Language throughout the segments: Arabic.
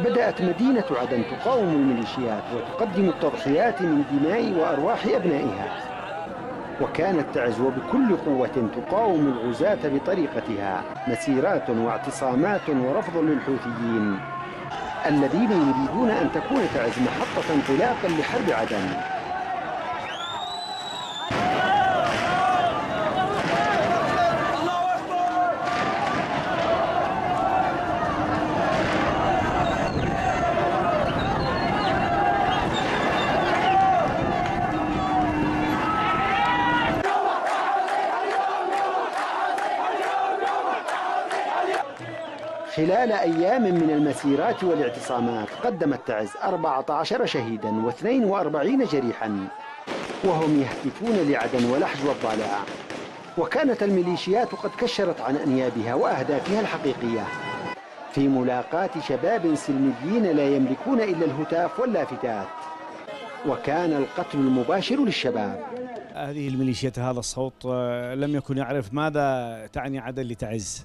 بدأت مدينة عدن تقاوم الميليشيات وتقدم التضحيات من دماء وأرواح أبنائها. وكانت تعز وبكل قوة تقاوم الغزاة بطريقتها مسيرات واعتصامات ورفض للحوثيين الذين يريدون أن تكون تعز محطة انطلاقا لحرب عدن. خلال أيام من المسيرات والاعتصامات قدمت تعز 14 شهيدا و42 جريحا وهم يهتفون لعدن ولحج والضالع وكانت الميليشيات قد كشرت عن أنيابها وأهدافها الحقيقية. في ملاقاة شباب سلميين لا يملكون إلا الهتاف واللافتات. وكان القتل المباشر للشباب. هذه الميليشيات هذا الصوت آه، لم يكن يعرف ماذا تعني عدن لتعز.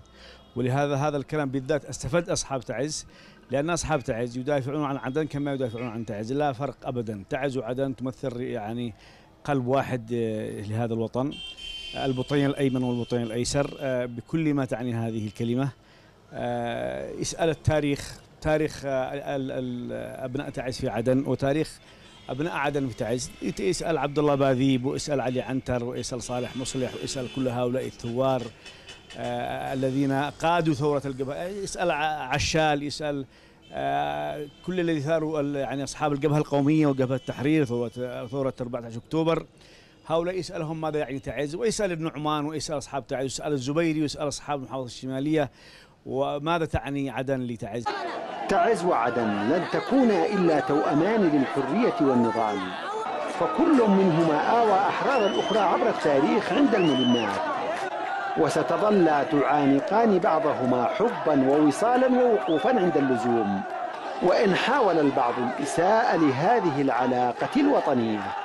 ولهذا هذا الكلام بالذات استفاد أصحاب تعز لأن أصحاب تعز يدافعون عن عدن كما يدافعون عن تعز. لا فرق ابدا. تعز وعدن تمثل يعني قلب واحد آه، لهذا الوطن. البطين الأيمن والبطين الأيسر آه، بكل ما تعني هذه الكلمة. اسال التاريخ تاريخ أبناء تعز في عدن وتاريخ ابناء عدن في تعز. يسأل عبد الله باذيب ويسأل علي عنتر ويسأل صالح مصلح ويسأل كل هؤلاء الثوار آه الذين قادوا ثورة الجبهه يسأل عشال يسأل آه كل الذي ثاروا يعني أصحاب الجبهه القومية وجبهه التحرير ثورة ثورة 14 أكتوبر. هؤلاء يسألهم ماذا يعني تعز. ويسأل النعمان ويسأل أصحاب تعز ويسأل الزبيري ويسأل أصحاب المحافظة الشمالية. وماذا تعني عدن لتعز؟ تعز وعدن لن تكونا إلا توأمان للحرية والنضال. فكل منهما آوى أحرار الأخرى عبر التاريخ عند الملمات. وستظلا تعانقان بعضهما حبا ووصالا ووقوفا عند اللزوم. وإن حاول البعض الإساءة لهذه العلاقة الوطنية.